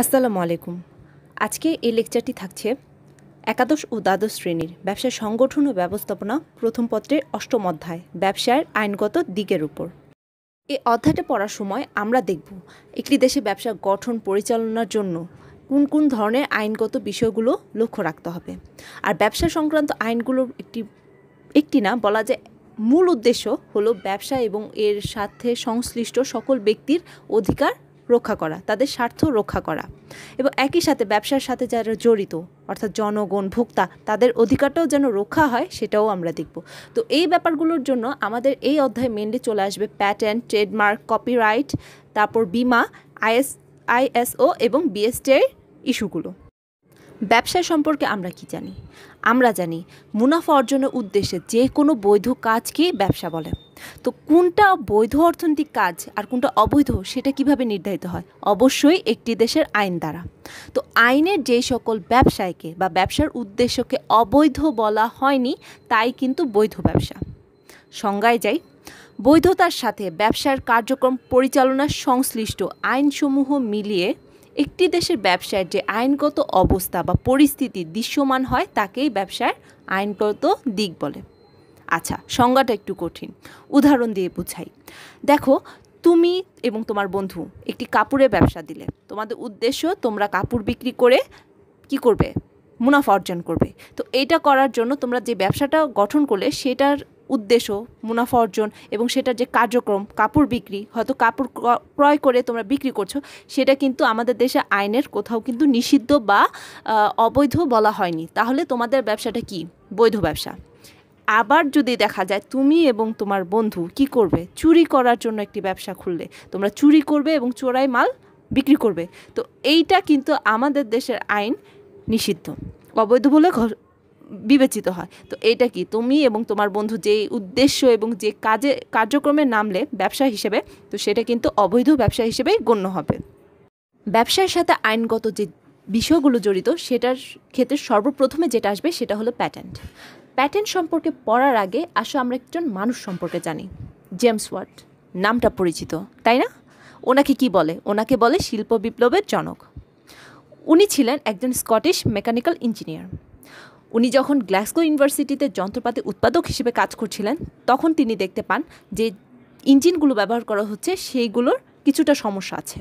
আসসালামু আলাইকুম। আজকে এই লেকচারটি থাকছে একাদশ ও দ্বাদশ শ্রেণির ব্যবসার সংগঠন ও ব্যবস্থাপনা প্রথম পত্রের অষ্টম অধ্যায় ব্যবসায়ের আইনগত দিকের উপর। এই অধ্যায়টা পড়ার সময় আমরা দেখব একটি দেশে ব্যবসা গঠন পরিচালনার জন্য কোন কোন ধরনের আইনগত বিষয়গুলো লক্ষ্য রাখতে হবে। আর ব্যবসা সংক্রান্ত আইনগুলোর একটি একটি না, বলা যায় মূল উদ্দেশ্য হলো ব্যবসা এবং এর সাথে সংশ্লিষ্ট সকল ব্যক্তির অধিকার রক্ষা করা, তাদের স্বার্থ রক্ষা করা। এবং একই সাথে ব্যবসার সাথে যারা জড়িত, অর্থাৎ জনগণ, ভোক্তা, তাদের অধিকারটাও যেন রক্ষা হয়, সেটাও আমরা দেখব। তো এই ব্যাপারগুলোর জন্য আমাদের এই অধ্যায়ে মেনলি চলে আসবে প্যাটেন্ট ট্রেডমার্ক কপিরাইট তারপর বিমা, আইএস, আইএসও এবং বিএসটির ইস্যুগুলো। ব্যবসা সম্পর্কে আমরা কি জানি? আমরা জানি মুনাফা অর্জনের উদ্দেশ্যে যে কোনো বৈধ কাজকেই ব্যবসা বলে। তো কোনটা বৈধ অর্থনৈতিক কাজ আর কোনটা অবৈধ সেটা কীভাবে নির্ধারিত হয়? অবশ্যই একটি দেশের আইন দ্বারা। তো আইনের যে সকল ব্যবসায়কে বা ব্যবসার উদ্দেশ্যকে অবৈধ বলা হয়নি, তাই কিন্তু বৈধ ব্যবসা। সংজ্ঞায় যাই। বৈধতার সাথে ব্যবসার কার্যক্রম পরিচালনার সংশ্লিষ্ট আইনসমূহ মিলিয়ে একটি দেশের ব্যবসার যে আইনগত অবস্থা বা পরিস্থিতি দৃশ্যমান হয়, তাকেই ব্যবসার আইনগত দিক বলে। আচ্ছা সংজ্ঞাটা একটু কঠিন। উদাহরণ দিয়ে বুঝাই। দেখো, তুমি এবং তোমার বন্ধু একটি কাপড়ের ব্যবসা দিলে। তোমাদের উদ্দেশ্য, তোমরা কাপড় বিক্রি করে কি করবে? মুনাফা অর্জন করবে। তো এটা করার জন্য তোমরা যে ব্যবসাটা গঠন করলে, সেটার উদ্দেশ্য, মুনাফা অর্জন এবং সেটার যে কার্যক্রম, কাপড় বিক্রি, হয়তো কাপড় ক্রয় করে তোমরা বিক্রি করছ, সেটা কিন্তু আমাদের দেশে আইনের কোথাও কিন্তু নিষিদ্ধ বা অবৈধ বলা হয়নি। তাহলে তোমাদের ব্যবসাটা কি? বৈধ ব্যবসা। আবার যদি দেখা যায় তুমি এবং তোমার বন্ধু কি করবে? চুরি করার জন্য একটি ব্যবসা খুললে। তোমরা চুরি করবে এবং চোরাই মাল বিক্রি করবে। তো এইটা কিন্তু আমাদের দেশের আইন নিষিদ্ধ। অবৈধ বলে বিবেচিত হয়। তো এটা কি? তুমি এবং তোমার বন্ধু যেই উদ্দেশ্য এবং যে কাজে, কার্যক্রমে নামলে ব্যবসা হিসেবে, তো সেটা কিন্তু অবৈধ ব্যবসা হিসেবেই গণ্য হবে। ব্যবসার সাথে আইনগত যে বিষয়গুলো জড়িত, সেটার ক্ষেত্রে সর্বপ্রথমে যেটা আসবে সেটা হলো প্যাটেন্ট প্যাটেন্ট সম্পর্কে পড়ার আগে আসো আমরা একজন মানুষ সম্পর্কে জানি। James Watt. নামটা পরিচিত, তাই না? ওনাকে কি বলে? ওনাকে বলে শিল্প বিপ্লবের জনক। উনি ছিলেন একজন স্কটিশ মেকানিক্যাল ইঞ্জিনিয়ার। উনি যখন গ্লাসগো ইউনিভার্সিটিতে যন্ত্রপাতি উৎপাদক হিসেবে কাজ করছিলেন, তখন তিনি দেখতে পান যে ইঞ্জিনগুলো ব্যবহার করা হচ্ছে, সেইগুলোর কিছুটা সমস্যা আছে।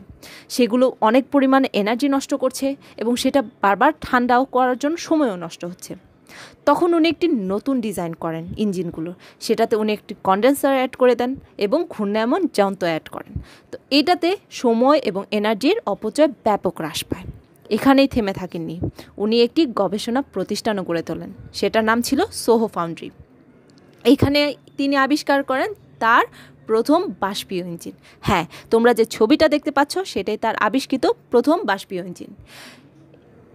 সেগুলো অনেক পরিমাণে এনার্জি নষ্ট করছে এবং সেটা বারবার ঠান্ডাও করার জন্য সময়ও নষ্ট হচ্ছে। তখন উনি একটি নতুন ডিজাইন করেন ইঞ্জিনগুলোর। সেটাতে উনি একটি কন্ডেন্সার অ্যাড করে দেন এবং ঘূর্ণায়মন যন্ত্র অ্যাড করেন। তো এটাতে সময় এবং এনার্জির অপচয় ব্যাপক হ্রাস পায়। এখানেই থেমে থাকেননি। উনি একটি গবেষণা প্রতিষ্ঠানও গড়ে তোলেন। সেটার নাম ছিল সোহো ফাউন্ড্রি। এইখানে তিনি আবিষ্কার করেন তার প্রথম বাষ্পীয় ইঞ্জিন। হ্যাঁ তোমরা যে ছবিটা দেখতে পাচ্ছ, সেটাই তার আবিষ্কৃত প্রথম বাষ্পীয় ইঞ্জিন।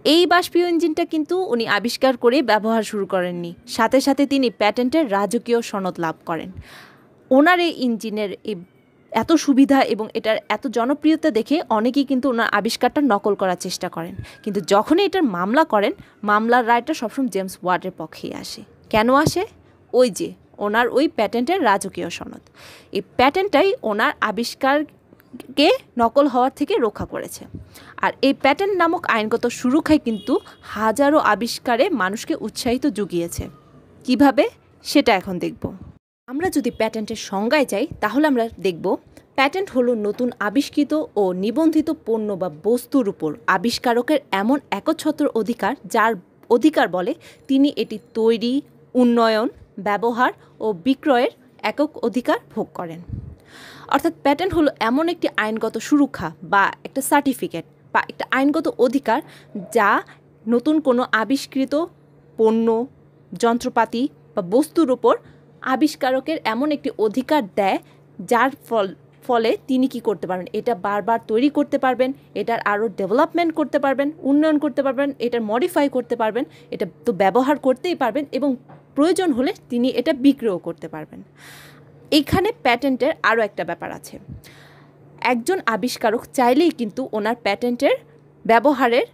এই বাষ্পীয় ইঞ্জিনটা কিন্তু উনি আবিষ্কার করে ব্যবহার শুরু করেননি। সাথে সাথে তিনি প্যাটেন্টের রাজকীয় সনদ লাভ করেন। ওনার এই ইঞ্জিনের এই এত সুবিধা এবং এটার এত জনপ্রিয়তা দেখে অনেকেই কিন্তু ওনার আবিষ্কারটা নকল করার চেষ্টা করেন। কিন্তু যখনই এটার মামলা করেন, মামলার রায়টা সবসময় জেমস ওয়ার্ডের পক্ষেই আসে। কেন আসে? ওই যে, ওনার ওই প্যাটেন্টের রাজকীয় সনদ। এই প্যাটেন্টটাই ওনার আবিষ্কারকে নকল হওয়ার থেকে রক্ষা করেছে। আর এই প্যাটেন্ট নামক আইনগত সুরক্ষায় কিন্তু হাজারো আবিষ্কারে মানুষকে উৎসাহিত জুগিয়েছে। কীভাবে? সেটা এখন দেখব। আমরা যদি প্যাটেন্টের সংজ্ঞায় যাই, তাহলে আমরা দেখব প্যাটেন্ট হলো নতুন আবিষ্কৃত ও নিবন্ধিত পণ্য বা বস্তুর উপর আবিষ্কারকের এমন একচ্ছত্র অধিকার, যার অধিকার বলে তিনি এটি তৈরি, উন্নয়ন, ব্যবহার ও বিক্রয়ের একক অধিকার ভোগ করেন। অর্থাৎ প্যাটেন্ট হলো এমন একটি আইনগত সুরক্ষা বা একটা সার্টিফিকেট বা একটা আইনগত অধিকার যা নতুন কোনো আবিষ্কৃত পণ্য, যন্ত্রপাতি বা বস্তুর ওপর আবিষ্কারকের এমন একটি অধিকার দেয় যার ফল, ফলে তিনি কি করতে পারবেন? এটা বারবার তৈরি করতে পারবেন, এটার আরও ডেভেলপমেন্ট করতে পারবেন, উন্নয়ন করতে পারবেন, এটার মডিফাই করতে পারবেন, এটা তো ব্যবহার করতেই পারবেন এবং প্রয়োজন হলে তিনি এটা বিক্রয় করতে পারবেন। এখানে প্যাটেন্টের আরও একটা ব্যাপার আছে। একজন আবিষ্কারক চাইলেই কিন্তু ওনার প্যাটেন্টের ব্যবহারের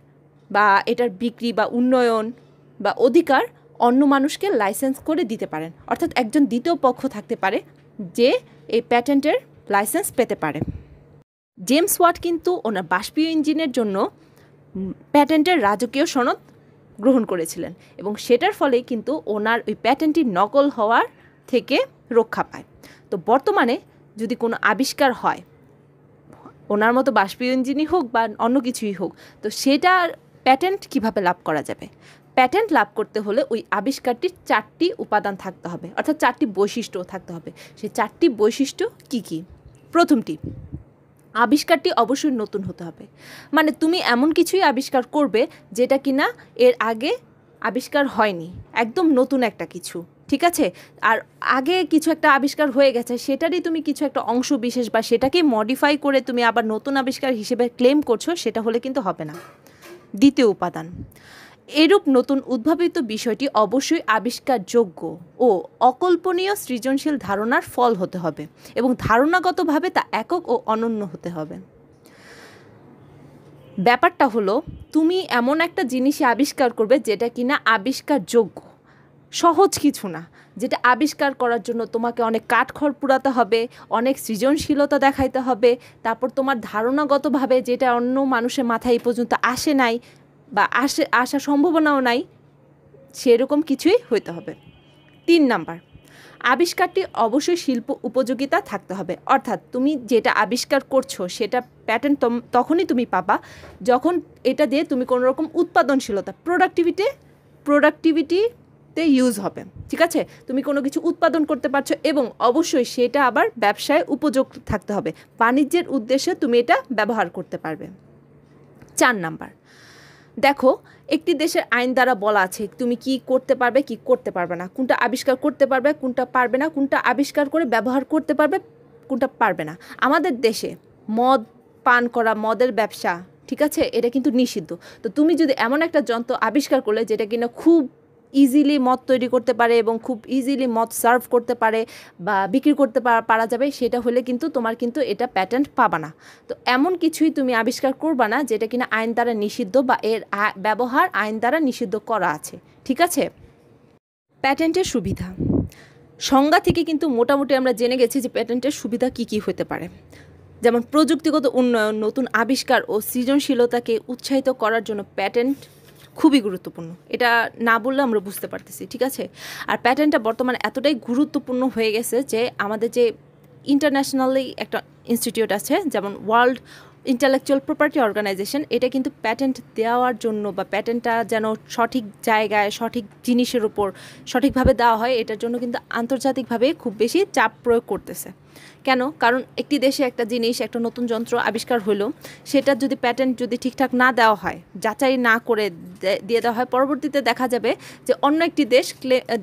বা এটার বিক্রি বা উন্নয়ন বা অধিকার অন্য মানুষকে লাইসেন্স করে দিতে পারেন। অর্থাৎ একজন দ্বিতীয় পক্ষ থাকতে পারে যে এই প্যাটেন্টের লাইসেন্স পেতে পারে। জেমস ওয়াট কিন্তু ওনার বাষ্পীয় ইঞ্জিনের জন্য প্যাটেন্টের রাজকীয় সনদ গ্রহণ করেছিলেন এবং সেটার ফলে কিন্তু ওনার ওই প্যাটেন্টটি নকল হওয়ার থেকে রক্ষা পায়। তো বর্তমানে যদি কোনো আবিষ্কার হয়, ওনার মতো বাষ্পীয় ইঞ্জিনই হোক বা অন্য কিছুই হোক, তো সেটার প্যাটেন্ট কীভাবে লাভ করা যাবে? প্যাটেন্ট লাভ করতে হলে ওই আবিষ্কারটির চারটি উপাদান থাকতে হবে, অর্থাৎ চারটি বৈশিষ্ট্য থাকতে হবে। সেই চারটি বৈশিষ্ট্য কি কি? প্রথমটি, আবিষ্কারটি অবশ্যই নতুন হতে হবে। মানে তুমি এমন কিছুই আবিষ্কার করবে যেটা কিনা এর আগে আবিষ্কার হয়নি। একদম নতুন একটা কিছু, ঠিক আছে? আর আগে কিছু একটা আবিষ্কার হয়ে গেছে, সেটারই তুমি কিছু একটা অংশ বিশেষ বা সেটাকে মডিফাই করে তুমি আবার নতুন আবিষ্কার হিসেবে ক্লেম করছ, সেটা হলে কিন্তু হবে না। দ্বিতীয় উপাদান, এরূপ নতুন উদ্ভাবিত বিষয়টি অবশ্যই আবিষ্কারযোগ্য ও অকল্পনীয় সৃজনশীল ধারণার ফল হতে হবে এবং ধারণাগতভাবে তা একক ও অনন্য হতে হবে। ব্যাপারটা হলো, তুমি এমন একটা জিনিসই আবিষ্কার করবে যেটা কিনা আবিষ্কারযোগ্য। সহজ কিছু না, যেটা আবিষ্কার করার জন্য তোমাকে অনেক কাঠখড় পুরাতে হবে, অনেক সৃজনশীলতা দেখাইতে হবে, তারপর তোমার ধারণাগতভাবে যেটা অন্য মানুষের মাথায় এই পর্যন্ত আসে নাই বা আসে, আসার সম্ভাবনাও নাই, সেরকম কিছুই হইতে হবে। তিন নাম্বার আবিষ্কারটি অবশ্যই শিল্প উপযোগিতা থাকতে হবে। অর্থাৎ তুমি যেটা আবিষ্কার করছ, সেটা প্যাটার্ন তখনই তুমি পাবা যখন এটা দিয়ে তুমি কোনো রকম উৎপাদনশীলতা প্রোডাক্টিভিটি প্রোডাক্টিভিটিতে ইউজ হবে। ঠিক আছে? তুমি কোনো কিছু উৎপাদন করতে পারছ এবং অবশ্যই সেটা আবার ব্যবসায় উপযোগ থাকতে হবে। বাণিজ্যের উদ্দেশ্যে তুমি এটা ব্যবহার করতে পারবে। চার নাম্বার দেখো, একটি দেশের আইন দ্বারা বলা আছে, তুমি কি করতে পারবে, কি করতে পারবে না। কোনটা আবিষ্কার করতে পারবে, কোনটা পারবে না, কোনটা আবিষ্কার করে ব্যবহার করতে পারবে, কোনটা পারবে না। আমাদের দেশে মদ, পান করা, মদের ব্যবসা, ঠিক আছে? এটা কিন্তু নিষিদ্ধ। তো তুমি যদি এমন একটা যন্ত্র আবিষ্কার করলে, যেটা কিনা খুব ইজিলি মদ তৈরি করতে পারে এবং খুব ইজিলি মদ সার্ভ করতে পারে বা বিক্রি করতে পারা যাবে, সেটা হলে কিন্তু তোমার কিন্তু এটা প্যাটেন্ট পাবা না। তো এমন কিছুই তুমি আবিষ্কার করবা না যেটা কিনা আইন দ্বারা নিষিদ্ধ বা এর ব্যবহার আইন দ্বারা নিষিদ্ধ করা আছে। ঠিক আছে? প্যাটেন্টের সুবিধা। সংজ্ঞা থেকে কিন্তু মোটামুটি আমরা জেনে গেছি যে প্যাটেন্টের সুবিধা কি কি হতে পারে। যেমন প্রযুক্তিগত উন্নয়ন, নতুন আবিষ্কার ও সৃজনশীলতাকে উৎসাহিত করার জন্য প্যাটেন্ট খুবই গুরুত্বপূর্ণ। এটা না বললে আমরা বুঝতে পারতেছি, ঠিক আছে? আর প্যাটার্নটা বর্তমানে এতটাই গুরুত্বপূর্ণ হয়ে গেছে যে আমাদের যে ইন্টারন্যাশনালি একটা ইনস্টিটিউট আছে, যেমন ওয়ার্ল্ড ইন্টালেকচুয়াল প্রপার্টি অর্গানাইজেশন এটা কিন্তু প্যাটেন্ট দেওয়ার জন্য বা প্যাটেন্টটা যেন সঠিক জায়গায়, সঠিক জিনিসের উপর সঠিকভাবে দেওয়া হয়, এটার জন্য কিন্তু আন্তর্জাতিকভাবে খুব বেশি চাপ প্রয়োগ করতেছে। কেন? কারণ একটি দেশে একটা জিনিস, একটা নতুন যন্ত্র আবিষ্কার হলো সেটার যদি প্যাটেন্ট যদি ঠিকঠাক না দেওয়া হয়, যাচাই না করে দিয়ে দেওয়া হয়, পরবর্তীতে দেখা যাবে যে অন্য একটি দেশ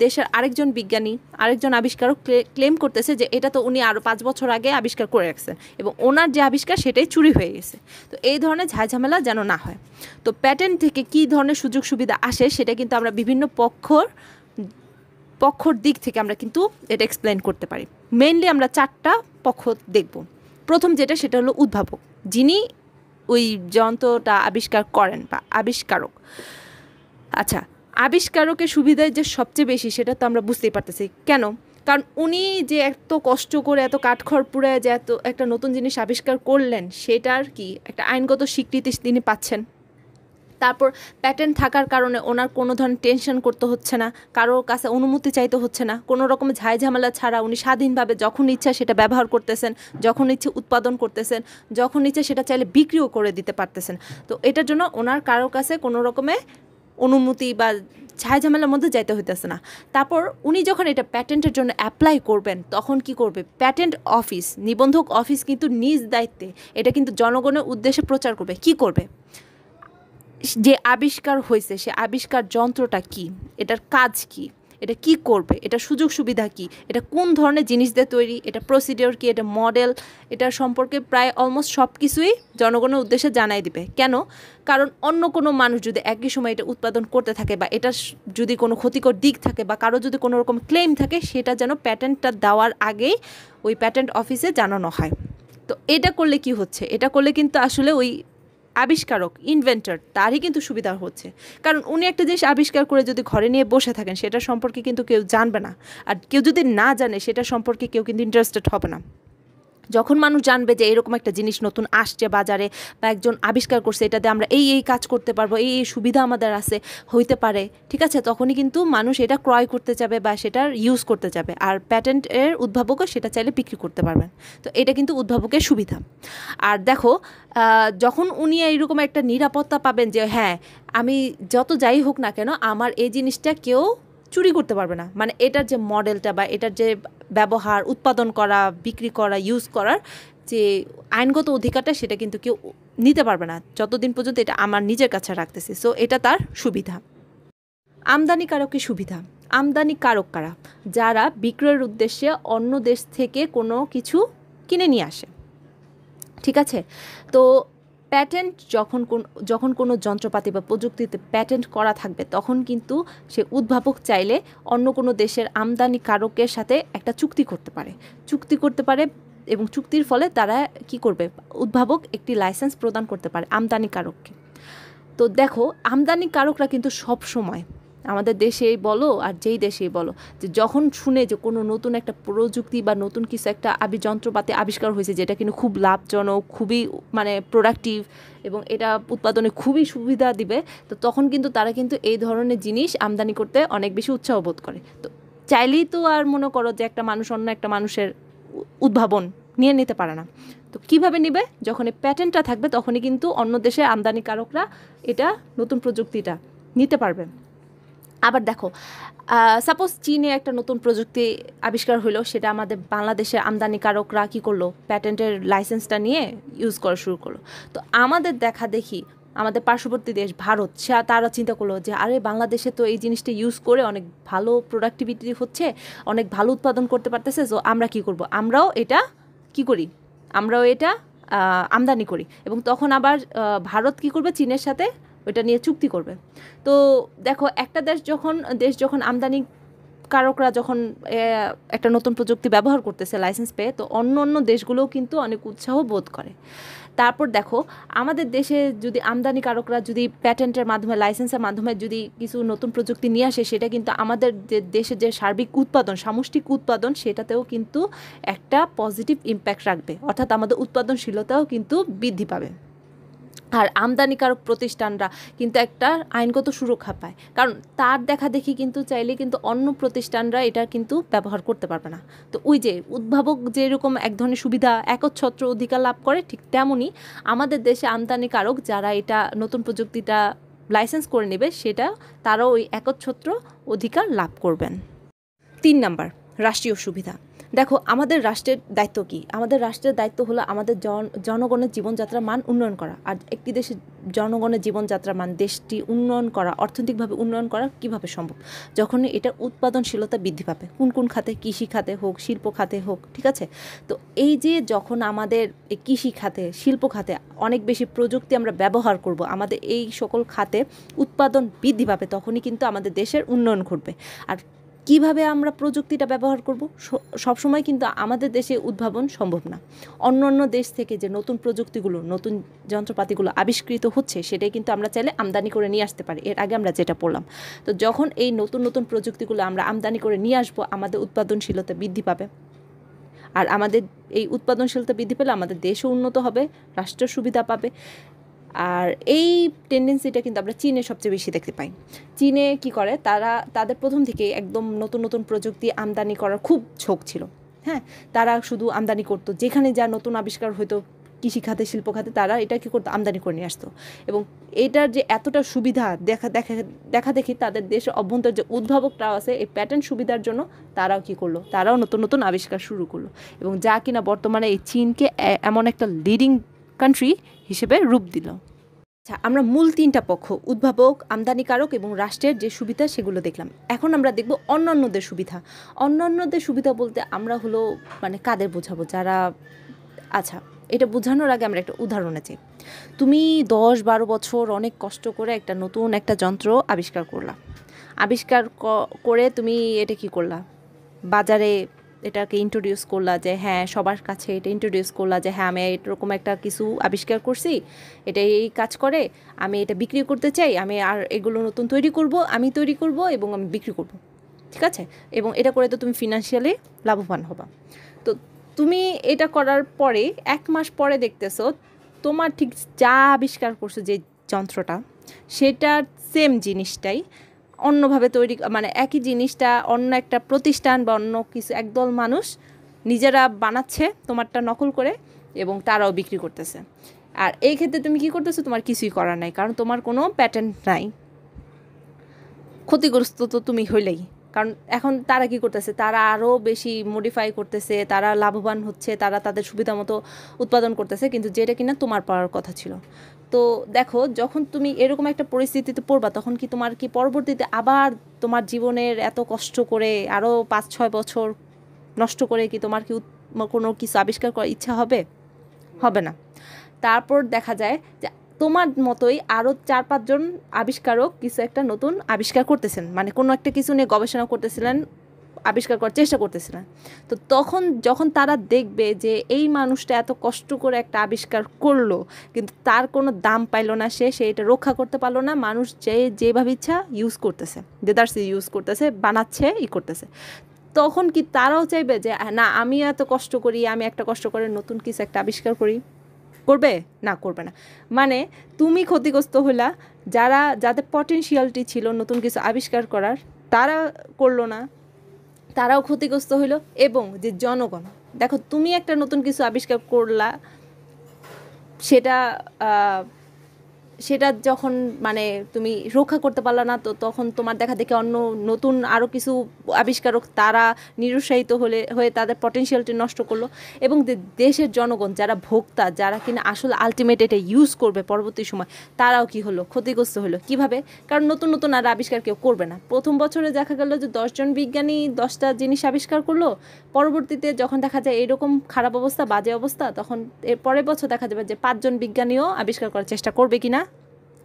দেশের আরেকজন বিজ্ঞানী, আরেকজন আবিষ্কারক ক্লেম করতেছে যে এটা তো উনি আরও পাঁচ বছর আগে আবিষ্কার করে রাখছেন এবং ওনার যে আবিষ্কার সেটাই চুরি হয়ে গেছে। তো এই ধরনের ঝামেলা যেন না হয়। তো প্যাটেন্ট থেকে কী ধরনের সুযোগ সুবিধা আসে সেটা কিন্তু আমরা বিভিন্ন পক্ষর পক্ষর দিক থেকে আমরা কিন্তু এটা এক্সপ্লেন করতে পারি। মেইনলি আমরা চারটা পক্ষ দেখব। প্রথম যেটা, সেটা হলো উদ্ভাবক, যিনি ওই যন্ত্রটা আবিষ্কার করেন বা আবিষ্কারক। আচ্ছা আবিষ্কারকের সুবিধায় যে সবচেয়ে বেশি, সেটা তো আমরা বুঝতেই পারতেছি। কেন? কারণ উনি যে এত কষ্ট করে, এত কাঠখড় পুড়ে যে এত একটা নতুন জিনিস আবিষ্কার করলেন, সেটার কি একটা আইনগত স্বীকৃতি তিনি পাচ্ছেন? তারপর প্যাটেন্ট থাকার কারণে ওনার কোনো ধরনের টেনশন করতে হচ্ছে না কারোর কাছে অনুমতি চাইতে হচ্ছে না। কোনো রকম ঝামেলা ছাড়া উনি স্বাধীনভাবে যখন ইচ্ছা সেটা ব্যবহার করতেছেন, যখন ইচ্ছে উৎপাদন করতেছেন, যখন ইচ্ছে সেটা চাইলে বিক্রিও করে দিতে পারতেছেন। তো এটার জন্য ওনার কারোর কাছে কোনো রকমে অনুমতি বা ছায় ঝামেলার মধ্যে যাইতে হইতেছে না। তারপর উনি যখন এটা প্যাটেন্টের জন্য অ্যাপ্লাই করবেন, তখন কি করবে? প্যাটেন্ট অফিস নিবন্ধক অফিস কিন্তু নিজ দায়িত্বে, এটা কিন্তু জনগণের উদ্দেশ্যে প্রচার করবে। কি করবে? যে আবিষ্কার হয়েছে সে আবিষ্কার যন্ত্রটা কি? এটার কাজ কি? এটা কি করবে? এটা সুযোগ সুবিধা কি? এটা কোন ধরনের জিনিস দিয়ে তৈরি? এটা প্রসিডিওর কি? এটা মডেল এটার সম্পর্কে প্রায় অলমোস্ট সব কিছুই জনগণের উদ্দেশ্যে জানাই দিবে। কেন? কারণ অন্য কোনো মানুষ যদি একই সময় এটা উৎপাদন করতে থাকে বা এটা যদি কোনো ক্ষতিকর দিক থাকে বা কারও যদি কোনো রকম ক্লেম থাকে, সেটা যেন প্যাটেন্টটা দেওয়ার আগেই ওই প্যাটেন্ট অফিসে জানানো হয়। তো এটা করলে কি হচ্ছে? এটা করলে কিন্তু আসলে ওই আবিষ্কারক ইনভেন্টার তারই কিন্তু সুবিধা হচ্ছে। কারণ উনি একটা জিনিস আবিষ্কার করে যদি ঘরে নিয়ে বসে থাকেন, সেটা সম্পর্কে কিন্তু কেউ জানবে না। আর কেউ যদি না জানে, সেটা সম্পর্কে কেউ কিন্তু ইন্টারেস্টেড হবে না। যখন মানুষ জানবে যে এরকম একটা জিনিস নতুন আসছে বাজারে বা একজন আবিষ্কার করছে, এটাতে আমরা এই এই কাজ করতে পারব, এই এই সুবিধা আমাদের আছে, হইতে পারে, ঠিক আছে? তখনই কিন্তু মানুষ এটা ক্রয় করতে যাবে বা সেটার ইউজ করতে যাবে। আর প্যাটেন্টের উদ্ভাবকও সেটা চাইলে বিক্রি করতে পারবেন। তো এটা কিন্তু উদ্ভাবকের সুবিধা। আর দেখো যখন উনি এইরকম একটা নিরাপত্তা পাবেন যে হ্যাঁ আমি যত যাই হোক না কেন, আমার এই জিনিসটা কেউ চুরি করতে পারবে না। মানে এটার যে মডেলটা বা এটার যে ব্যবহার, উৎপাদন করা, বিক্রি করা ইউজ করার যে আইনগত অধিকারটা সেটা কিন্তু কেউ নিতে পারবে না। যতদিন পর্যন্ত এটা আমার নিজের কাছে রাখতেছি। সো এটা তার সুবিধা। আমদানিকারকের সুবিধা। আমদানিকারক কারা? যারা বিক্রয়ের উদ্দেশ্যে অন্য দেশ থেকে কোনো কিছু কিনে নিয়ে আসে। ঠিক আছে? তো প্যাটেন্ট যখন কোন, যখন কোনো যন্ত্রপাতি বা প্রযুক্তিতে প্যাটেন্ট করা থাকবে, তখন কিন্তু সে উদ্ভাবক চাইলে অন্য কোনো দেশের আমদানি কারকের সাথে একটা চুক্তি করতে পারে। চুক্তি করতে পারে এবং চুক্তির ফলে তারা কি করবে? উদ্ভাবক একটি লাইসেন্স প্রদান করতে পারে আমদানি কারককে। তো দেখো, আমদানি কারকরা কিন্তু সব সময় আমাদের দেশেই বলো আর যেই দেশেই বলো, যে যখন শুনে যে কোনো নতুন একটা প্রযুক্তি বা নতুন কিছু একটা আবি যন্ত্রপাতি আবিষ্কার হয়েছে, যেটা কিন্তু খুব লাভজনক, খুবই মানে প্রোডাক্টিভ এবং এটা উৎপাদনে খুবই সুবিধা দিবে, তো তখন কিন্তু তারা কিন্তু এই ধরনের জিনিস আমদানি করতে অনেক বেশি উৎসাহ বোধ করে। তো চাইলেই তো আর মনে করো যে একটা মানুষ অন্য একটা মানুষের উদ্ভাবন নিয়ে নিতে পারে না। তো কীভাবে নিবে? যখন এই প্যাটেন্টটা থাকবে, তখনই কিন্তু অন্য দেশের আমদানিকারকরা এটা নতুন প্রযুক্তিটা নিতে পারবে। আবার দেখো সাপোজ চীনে একটা নতুন প্রযুক্তি আবিষ্কার হলো সেটা আমাদের বাংলাদেশের আমদানিকারকরা কী করল? প্যাটেন্টের লাইসেন্সটা নিয়ে ইউজ করা শুরু করল। তো আমাদের দেখা দেখি, আমাদের পার্শ্ববর্তী দেশ ভারত, সে তারা চিন্তা করল যে, আরে, বাংলাদেশে তো এই জিনিসটা ইউজ করে অনেক ভালো প্রোডাক্টিভিটি হচ্ছে, অনেক ভালো উৎপাদন করতে পারতেছে তো আমরা কি করব? আমরাও এটা কি করি? আমরাও এটা আমদানি করি। এবং তখন আবার ভারত কি করবে? চীনের সাথে ওইটা নিয়ে চুক্তি করবে। তো দেখো, একটা দেশ যখন দেশ যখন আমদানি কারকরা যখন একটা নতুন প্রযুক্তি ব্যবহার করতেছে লাইসেন্স পেয়ে, তো অন্য অন্য দেশগুলোও কিন্তু অনেক উৎসাহ বোধ করে। তারপর দেখো, আমাদের দেশে যদি আমদানি কারকরা যদি প্যাটেন্টের মাধ্যমে লাইসেন্সের মাধ্যমে যদি কিছু নতুন প্রযুক্তি নিয়ে আসে, সেটা কিন্তু আমাদের যে দেশের যে সার্বিক উৎপাদন, সামষ্টিক উৎপাদন, সেটাতেও কিন্তু একটা পজিটিভ ইম্প্যাক্ট রাখবে। অর্থাৎ আমাদের উৎপাদনশীলতাও কিন্তু বৃদ্ধি পাবে। আর আমদানিকারক প্রতিষ্ঠানরা কিন্তু একটা আইনগত সুরক্ষা পায়। কারণ তার দেখা দেখি কিন্তু চাইলে কিন্তু অন্য প্রতিষ্ঠানরা এটা কিন্তু ব্যবহার করতে পারবে না। তো ওই যে উদ্ভাবক যেরকম এক ধরনের সুবিধা, একচ্ছত্র অধিকার লাভ করে, ঠিক তেমনই আমাদের দেশে আমদানিকারক যারা এটা নতুন প্রযুক্তিটা লাইসেন্স করে নেবে, সেটা তারাও ওই একচ্ছত্র অধিকার লাভ করবেন। তিন নাম্বার, রাষ্ট্রীয় সুবিধা। দেখো, আমাদের রাষ্ট্রের দায়িত্ব কি? আমাদের রাষ্ট্রের দায়িত্ব হলো আমাদের জন, জনগণের জীবনযাত্রার মান উন্নয়ন করা। আর একটি দেশের জনগণের জীবনযাত্রার মান, দেশটি উন্নয়ন করা, অর্থনৈতিকভাবে উন্নয়ন করা কীভাবে সম্ভব? যখন এটা উৎপাদনশীলতা বৃদ্ধি পাবে, কোন কোন খাতে কৃষি খাতে হোক, শিল্প খাতে হোক, ঠিক আছে? তো এই যে যখন আমাদের কৃষি খাতে, শিল্প খাতে অনেক বেশি প্রযুক্তি আমরা ব্যবহার করব, আমাদের এই সকল খাতে উৎপাদন বৃদ্ধি পাবে, তখনই কিন্তু আমাদের দেশের উন্নয়ন ঘটবে। আর কীভাবে আমরা প্রযুক্তিটা ব্যবহার করব? সবসময় কিন্তু আমাদের দেশে উদ্ভাবন সম্ভব না। অন্য অন্য দেশ থেকে যে নতুন প্রযুক্তিগুলো, নতুন যন্ত্রপাতিগুলো আবিষ্কৃত হচ্ছে, সেটাই কিন্তু আমরা চাইলে আমদানি করে নিয়ে আসতে পারি। এর আগে আমরা যেটা পড়লাম তো যখন এই নতুন নতুন প্রযুক্তিগুলো আমরা আমদানি করে নিয়ে আসব, আমাদের উৎপাদনশীলতা বৃদ্ধি পাবে। আর আমাদের এই উৎপাদনশীলতা বৃদ্ধি পেলে আমাদের দেশও উন্নত হবে, রাষ্ট্র সুবিধা পাবে। আর এই টেন্ডেন্সিটা কিন্তু আমরা চীনে সবচেয়ে বেশি দেখতে পাই। চীনে কি করে? তারা, তাদের প্রথম থেকে একদম নতুন নতুন প্রযুক্তি আমদানি করার খুব ঝোঁক ছিল। হ্যাঁ তারা শুধু আমদানি করতো। যেখানে যা নতুন আবিষ্কার হয়তো কৃষি খাতে শিল্প খাতে তারা এটা কী করতো, আমদানি করে নিয়ে আসতো। এবং এটার যে এতটা সুবিধা দেখা দেখা দেখা দেখি তাদের দেশের অভ্যন্তর যে উদ্ভাবকরাও আছে, এই প্যাটার্ন সুবিধার জন্য তারাও কি করল? তারাও নতুন নতুন আবিষ্কার শুরু করল। এবং যা কিনা বর্তমানে এই চীনকে এমন একটা লিডিং কান্ট্রি হিসেবে রূপ দিল। আচ্ছা আমরা মূল তিনটা পক্ষ, উদ্ভাবক, আমদানিকারক এবং রাষ্ট্রের যে সুবিধা সেগুলো দেখলাম। এখন আমরা দেখব অন্যান্যদের সুবিধা। অন্যান্যদের সুবিধা বলতে আমরা হলো মানে কাদের বোঝাবো? যারা আচ্ছা এটা বোঝানোর আগে আমরা একটা উদাহরণ আছে। তুমি দশ বারো বছর অনেক কষ্ট করে একটা নতুন একটা যন্ত্র আবিষ্কার করলা। আবিষ্কার করে তুমি এটা কি করলা? বাজারে এটাকে ইন্ট্রোডিউস করলা যে হ্যাঁ সবার কাছে এটা ইন্ট্রোডিউস করলা যে হ্যাঁ আমি এরকম একটা কিছু আবিষ্কার করছি, এটা এই কাজ করে, আমি এটা বিক্রি করতে চাই, আমি আর এগুলো নতুন তৈরি করব, আমি তৈরি করব এবং আমি বিক্রি করব। ঠিক আছে? এবং এটা করে তো তুমি ফিনান্সিয়ালি লাভবান হবা। তো তুমি এটা করার পরে, এক মাস পরে দেখতেছো, তোমার ঠিক যা আবিষ্কার করছ যে যন্ত্রটা, সেটার সেম জিনিসটাই অন্যভাবে তৈরি মানে একই জিনিসটা অন্য একটা প্রতিষ্ঠান বা অন্য কিছু, একদল মানুষ নিজেরা বানাচ্ছে, তোমারটা নকল করে এবং তারাও বিক্রি করতেছে। আর এই ক্ষেত্রে তুমি কি করতেছো? তোমার কিছুই করার নাই, কারণ তোমার কোনো প্যাটেন্ট নাই। ক্ষতিগ্রস্ত তো তুমি হইলেই। কারণ এখন তারা কি করতেছে? তারা আরও বেশি মডিফাই করতেছে, তারা লাভবান হচ্ছে, তারা তাদের সুবিধা মতো উৎপাদন করতেছে, কিন্তু যেটা কিনা তোমার পাওয়ার কথা ছিল। তো দেখো, যখন তুমি এরকম একটা পরিস্থিতিতে পড়বা, তখন কি তোমার কি পরবর্তীতে আবার তোমার জীবনের এত কষ্ট করে আরও পাঁচ, ছয় বছর নষ্ট করে কি তোমার কি কোনো কিছু আবিষ্কার করার ইচ্ছা হবে? হবে না। তারপর দেখা যায় যে তোমার মতোই আরও চার, পাঁচজন আবিষ্কারক কিছু একটা নতুন আবিষ্কার করতেছেন। মানে কোনো একটা কিছু নিয়ে গবেষণা করতেছিলেন আবিষ্কার করার চেষ্টা করতেছিলেন তো তখন যখন তারা দেখবে যে এই মানুষটা এত কষ্ট করে একটা আবিষ্কার করল, কিন্তু তার কোনো দাম পাইলো না, সে সে এটা রক্ষা করতে পারল না, মানুষ যে যেভাবে ইচ্ছা ইউজ করতেছে দেদার্সি ইউজ করতেছে, বানাচ্ছে, ই করতেছে। তখন কি তারাও চাইবে যে, না, আমি এত কষ্ট করি, আমি একটা কষ্ট করে নতুন কিছু একটা আবিষ্কার করি? করবে? না করবে না। মানে তুমি ক্ষতিগ্রস্ত হইলা, যারা, যাদের পটেনশিয়ালটি ছিল নতুন কিছু আবিষ্কার করার, তারা করল না। তারাও ক্ষতিগ্রস্ত হইল এবং যে জনগণ দেখো তুমি একটা নতুন কিছু আবিষ্কার করলা সেটা সেটা যখন মানে তুমি রক্ষা করতে পারলে না, তো তখন তোমার দেখা দেখে অন্য নতুন আরও কিছু আবিষ্কারক তারা নিরুৎসাহিত হলে, হয়ে তাদের পটেনশিয়ালটি নষ্ট করল। এবং দেশের জনগণ, যারা ভোক্তা, যারা কিনা আসলে আলটিমেট এটা ইউজ করবে পরবর্তী সময়, তারাও কি হলো? ক্ষতিগ্রস্ত হলো। কীভাবে? কারণ নতুন নতুন আর আবিষ্কার কেউ করবে না। প্রথম বছরে দেখা গেল যে দশজন বিজ্ঞানী দশটা জিনিস আবিষ্কার করল। পরবর্তীতে যখন দেখা যায় এরকম খারাপ অবস্থা, বাজে অবস্থা, তখন এর পরের বছর দেখা যাবে যে পাঁচজন বিজ্ঞানীও আবিষ্কার করার চেষ্টা করবে কিনা।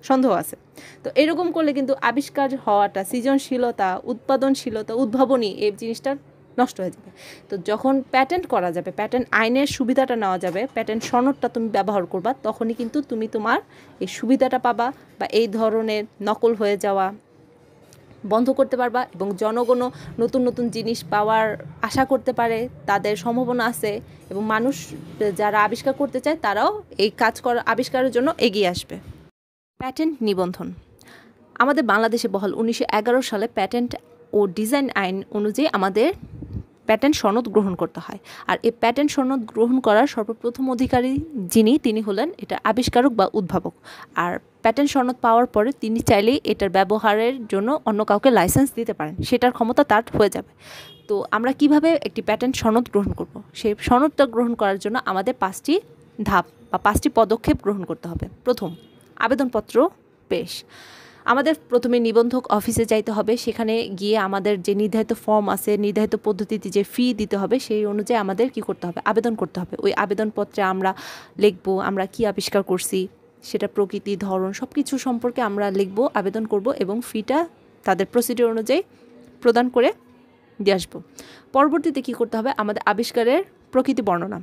সন্দেহ আছে। তো এরকম করলে কিন্তু আবিষ্কার হওয়াটা, সৃজনশীলতা, উৎপাদনশীলতা, উদ্ভাবনী এই জিনিসটা নষ্ট হয়ে যাবে। তো যখন প্যাটেন্ট করা যাবে প্যাটেন্ট আইনের সুবিধাটা নেওয়া যাবে প্যাটেন্ট সনদটা তুমি ব্যবহার করবা, তখনই কিন্তু তুমি তোমার এই সুবিধাটা পাবা বা এই ধরনের নকল হয়ে যাওয়া বন্ধ করতে পারবা এবং জনগণও নতুন নতুন জিনিস পাওয়ার আশা করতে পারে, তাদের সম্ভাবনা আছে এবং মানুষ যারা আবিষ্কার করতে চায় তারাও এই কাজ করা, আবিষ্কারের জন্য এগিয়ে আসবে। প্যাটেন্ট নিবন্ধন। আমাদের বাংলাদেশে বহাল উনিশশো সালে প্যাটেন্ট ও ডিজাইন আইন অনুযায়ী আমাদের প্যাটেন্ট সনদ গ্রহণ করতে হয়। আর এই প্যাটেন্ট সনদ গ্রহণ করার সর্বপ্রথম অধিকারী যিনি, তিনি হলেন এটা আবিষ্কারক বা উদ্ভাবক। আর প্যাটেন্ট সনদ পাওয়ার পরে তিনি চাইলেই এটার ব্যবহারের জন্য অন্য কাউকে লাইসেন্স দিতে পারেন। সেটার ক্ষমতা তার হয়ে যাবে। তো আমরা কীভাবে একটি প্যাটেন্ট সনদ গ্রহণ করব? সেই সনদটা গ্রহণ করার জন্য আমাদের পাঁচটি ধাপ বা পাঁচটি পদক্ষেপ গ্রহণ করতে হবে। প্রথম আবেদনপত্র পেশ। আমাদের প্রথমে নিবন্ধক অফিসে যাইতে হবে। সেখানে গিয়ে আমাদের যে নির্ধারিত ফর্ম আছে, নির্ধারিত পদ্ধতিতে যে ফি দিতে হবে, সেই অনুযায়ী আমাদের কি করতে হবে? আবেদন করতে হবে। ওই আবেদনপত্রে আমরা লিখব, আমরা কি আবিষ্কার করছি, সেটা প্রকৃতি, ধরন সব কিছু সম্পর্কে আমরা লিখব, আবেদন করব এবং ফিটা তাদের প্রসিডিওর অনুযায়ী প্রদান করে দিয়ে আসব। পরবর্তীতে কী করতে হবে? আমাদের আবিষ্কারের প্রকৃতি বর্ণনা।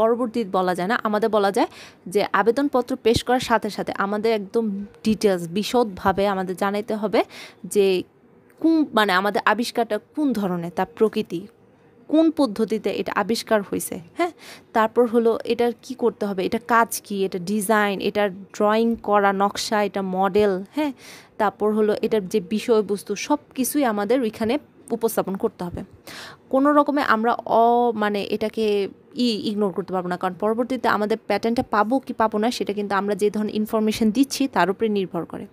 পরবর্তী বলা যায় না, আমাদের বলা যায় যে আবেদনপত্র পেশ করার সাথে সাথে আমাদের একদম ডিটেলস বিশদভাবে আমাদের জানাইতে হবে যে কোন মানে আমাদের আবিষ্কারটা কোন ধরনের, তার প্রকৃতি, কোন পদ্ধতিতে এটা আবিষ্কার হয়েছে হ্যাঁ? তারপর হলো এটার কি করতে হবে, এটা কাজ কি, এটা ডিজাইন এটার ড্রয়িং করা নকশা, এটা মডেল হ্যাঁ? তারপর হলো এটার যে বিষয়বস্তু সব কিছুই আমাদের ওইখানে উপস্থাপন করতে হবে। কোনো রকমে আমরা অ মানে এটাকে ই ইগনোর করতে পারব না। কারণ পরবর্তীতে আমাদের প্যাটার্নটা পাবো কি পাবো না, সেটা কিন্তু আমরা যে ধরনের ইনফরমেশন দিচ্ছি তার উপরে নির্ভর করে।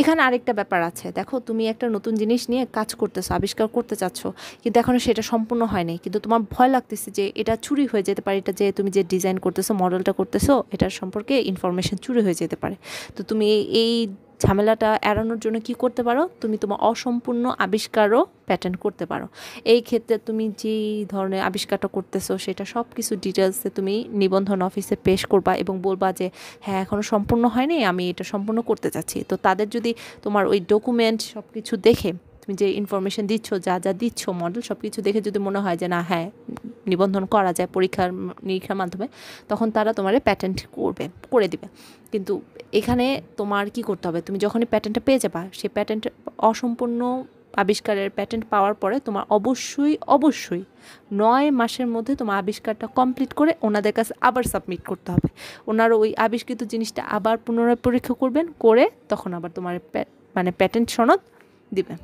এখানে আরেকটা ব্যাপার আছে। দেখো, তুমি একটা নতুন জিনিস নিয়ে কাজ করতেছো, আবিষ্কার করতে চাচ্ছ, কিন্তু এখনও সেটা সম্পূর্ণ হয়নি কিন্তু তোমার ভয় লাগতেছে যে এটা চুরি হয়ে যেতে পারে, এটা যে তুমি যে ডিজাইন করতেছো মডেলটা করতেছো, এটার সম্পর্কে ইনফরমেশন চুরি হয়ে যেতে পারে। তো তুমি এই ঝামেলাটা এড়ানোর জন্য কি করতে পারো? তুমি তোমার অসম্পূর্ণ আবিষ্কারও প্যাটার্ন করতে পারো। এই ক্ষেত্রে তুমি যেই ধরনের আবিষ্কারটা করতেছো, সেটা সব কিছু ডিটেলসে তুমি নিবন্ধন অফিসে পেশ করবা এবং বলবা যে হ্যাঁ এখনও সম্পূর্ণ হয়নি, আমি এটা সম্পূর্ণ করতে চাচ্ছি। তো তাদের যদি তোমার ওই ডকুমেন্ট সব কিছু দেখে তুমি যে ইনফরমেশন দিচ্ছ, যা যা দিচ্ছ মডেল সব কিছু দেখে যদি মনে হয় যে না হ্যাঁ নিবন্ধন করা যায় পরীক্ষার, নিরীক্ষার মাধ্যমে, তখন তারা তোমার প্যাটেন্ট করবে, করে দিবে। কিন্তু এখানে তোমার কি করতে হবে? তুমি যখনই প্যাটেন্টটা পেয়ে যাবা, সেই প্যাটেন্ট অসম্পূর্ণ আবিষ্কারের প্যাটেন্ট পাওয়ার পরে তোমার অবশ্যই অবশ্যই নয় মাসের মধ্যে তোমার আবিষ্কারটা কমপ্লিট করে ওনাদের কাছে আবার সাবমিট করতে হবে। ওনারা ওই আবিষ্কৃত জিনিসটা আবার পুনরায় পরীক্ষা করবেন, করে তখন আবার তোমার মানে প্যাটেন্ট সনদ দিবে।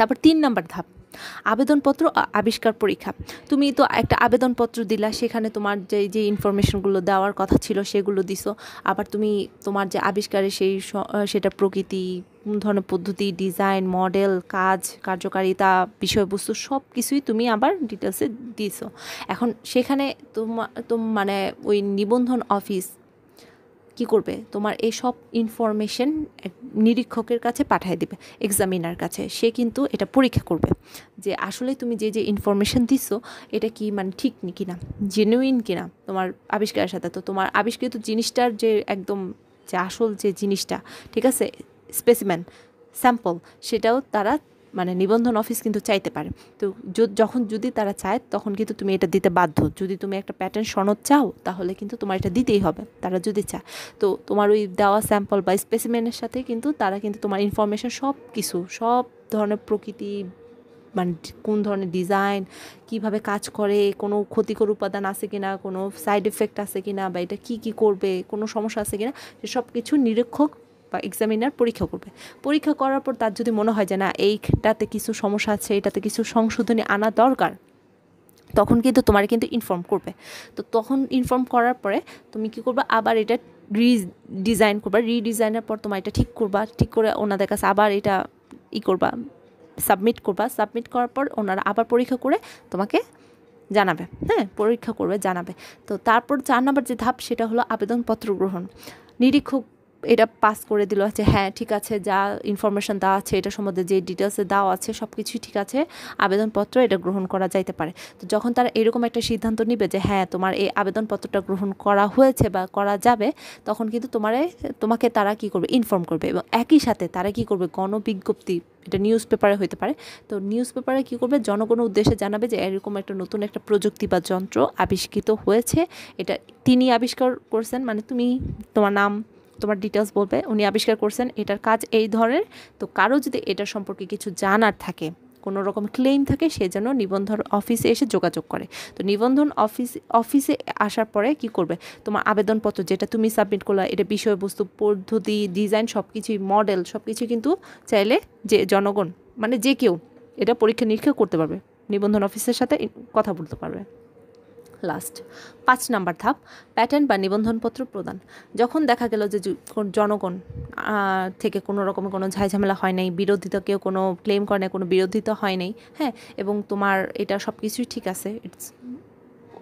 তারপর তিন নাম্বার ধাপ, আবেদনপত্র আবিষ্কার পরীক্ষা। তুমি তো একটা আবেদনপত্র দিলা, সেখানে তোমার যে যে ইনফরমেশনগুলো দেওয়ার কথা ছিল সেগুলো দিছো। আবার তুমি তোমার যে আবিষ্কারের সেই সেটা প্রকৃতি কোন ধরনের পদ্ধতি ডিজাইন মডেল কাজ, কার্যকারিতা, বিষয়বস্তু সব কিছুই তুমি আবার ডিটেলসে দিছো। এখন সেখানে তোমার মানে ওই নিবন্ধন অফিস কি করবে? তোমার এই সব ইনফরমেশন নিরীক্ষকের কাছে পাঠিয়ে দিবে এক্সামিনার কাছে। সে কিন্তু এটা পরীক্ষা করবে যে আসলে তুমি যে যে ইনফরমেশন দিচ্ছ এটা কি মানে ঠিক কি না জেনুইন কিনা তোমার আবিষ্কারের সাথে। তো তোমার আবিষ্কৃত জিনিসটার যে একদম যে আসল যে জিনিসটা, ঠিক আছে? স্পেসিম্যান স্যাম্পল সেটাও তারা মানে নিবন্ধন অফিস কিন্তু চাইতে পারে। তো যখন যদি তারা চায়, তখন কিন্তু তুমি এটা দিতে বাধ্য। যদি তুমি একটা প্যাটার্ন সনদ চাও, তাহলে কিন্তু তোমার এটা দিতেই হবে, তারা যদি চায়। তো তোমার ওই দেওয়া স্যাম্পল বা স্পেসিমেনের সাথে কিন্তু তারা কিন্তু তোমার ইনফরমেশন সব কিছু সব ধরনের প্রকৃতি মানে কোন ধরনের ডিজাইন কীভাবে কাজ করে, কোনো ক্ষতিকর উপাদান আছে কি না কোনো সাইড এফেক্ট আছে কি না বা এটা কি কি করবে, কোনো সমস্যা আছে কিনা সব কিছু নিরীক্ষক বা এক্সামিনার পরীক্ষা করবে। পরীক্ষা করার পর তার যদি মনে হয় যে না, এইটাতে কিছু সমস্যা আছে, এটাতে কিছু সংশোধনী আনা দরকার, তখন কিন্তু তোমার কিন্তু ইনফর্ম করবে। তো তখন ইনফর্ম করার পরে তুমি কি করবে? আবার এটা রি ডিজাইন করবা রিডিজাইনের পর তোমার এটা ঠিক করবা। ঠিক করে ওনাদের কাছে আবার এটা ই করবা সাবমিট করবা। সাবমিট করার পর ওনারা আবার পরীক্ষা করে তোমাকে জানাবে। হ্যাঁ পরীক্ষা করবে, জানাবে। তো তারপর চার নাম্বার যে ধাপ, সেটা হলো আবেদনপত্র গ্রহণ। নিরীক্ষক এটা পাস করে দিল আছে হ্যাঁ ঠিক আছে, যা ইনফরমেশান দেওয়া আছে এটা সম্বন্ধে যে ডিটেলসে দেওয়া আছে সব কিছুই ঠিক আছে, আবেদনপত্র এটা গ্রহণ করা যাইতে পারে। তো যখন তারা এরকম একটা সিদ্ধান্ত নিবে যে হ্যাঁ তোমার এই আবেদনপত্রটা গ্রহণ করা হয়েছে বা করা যাবে, তখন কিন্তু তোমার, তোমাকে তারা কি করবে? ইনফর্ম করবে এবং একই সাথে তারা কি করবে? গণবিজ্ঞপ্তি, এটা নিউজ পেপারে হতে পারে। তো নিউজ পেপারে কী করবে? জনগণের উদ্দেশ্যে জানাবে যে এরকম একটা নতুন একটা প্রযুক্তি বা যন্ত্র আবিষ্কৃত হয়েছে। এটা তিনি আবিষ্কার করছেন মানে তুমি তোমার নাম তোমার ডিটেলস বলবে, উনি আবিষ্কার করছেন এটার কাজ এই ধরনের। তো কারও যদি এটার সম্পর্কে কিছু জানার থাকে, কোনো রকম ক্লেম থাকে, সে যেন নিবন্ধন অফিসে এসে যোগাযোগ করে। তো নিবন্ধন অফিস অফিসে আসার পরে কি করবে? তোমার আবেদনপত্র যেটা তুমি সাবমিট করলে, এটা বিষয়বস্তু, পদ্ধতি ডিজাইন সব কিছুই মডেল সব কিছু কিন্তু চাইলে যে জনগণ মানে যে কেউ, এটা পরীক্ষা নিরীক্ষা করতে পারবে। নিবন্ধন অফিসের সাথে কথা বলতে পারবে। লাস্ট। পাঁচ নাম্বার ধাপ প্যাটার্ন বা নিবন্ধনপত্র প্রদান। যখন দেখা গেল যে জনগণ থেকে কোনো রকম কোনো ঝাইঝামেলা হয় নাই, বিরোধিতা কেউ কোনো ক্লেম করে নাই, কোনো বিরোধিতা হয় নাই হ্যাঁ এবং তোমার এটা সব কিছুই ঠিক আছে ইটস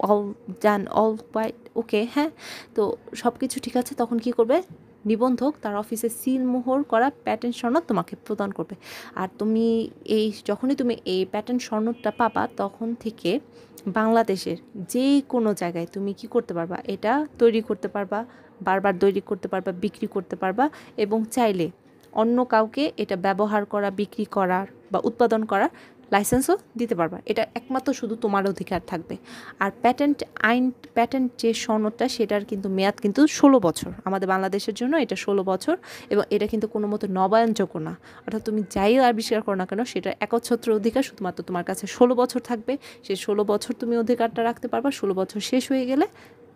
অল জান অল কোয়াইট ওকে হ্যাঁ তো সব কিছু ঠিক আছে, তখন কি করবে? নিবন্ধক তার অফিসে সিল মোহর করা প্যাটার্ন সনদ তোমাকে প্রদান করবে। আর তুমি এই, যখনই তুমি এই প্যাটার্ন সনদটা পাবা, তখন থেকে বাংলাদেশের যে কোনো জায়গায় তুমি কি করতে পারবা? এটা তৈরি করতে পারবা, বারবার তৈরি করতে পারবা, বিক্রি করতে পারবা এবং চাইলে অন্য কাউকে এটা ব্যবহার করা, বিক্রি করার বা উৎপাদন করার লাইসেন্সও দিতে পারবা। এটা একমাত্র শুধু তোমার অধিকার থাকবে। আর প্যাটেন্ট আইন প্যাটেন্ট যে সনদটা সেটার কিন্তু মেয়াদ কিন্তু ষোলো বছর। আমাদের বাংলাদেশের জন্য এটা ষোলো বছর এবং এটা কিন্তু কোনো মতো নবায়নযোগ্য না। অর্থাৎ তুমি যাই আবিষ্কার করো না কেন, সেটা একচ্ছত্র অধিকার শুধুমাত্র তোমার কাছে ষোলো বছর থাকবে। সেই ষোলো বছর তুমি অধিকারটা রাখতে পারবা। ষোলো বছর শেষ হয়ে গেলে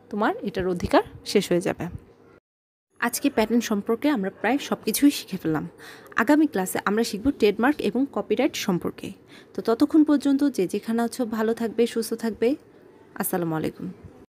তোমার এটার অধিকার শেষ হয়ে যাবে। আজকে প্যাটার্ন সম্পর্কে আমরা প্রায় সব কিছুই শিখে ফেললাম। আগামী ক্লাসে আমরা শিখব ট্রেডমার্ক এবং কপিরাইট সম্পর্কে। তো ততক্ষণ পর্যন্ত যে যেখানে আছো ভালো থাকবে, সুস্থ থাকবে। আসসালামু আলাইকুম।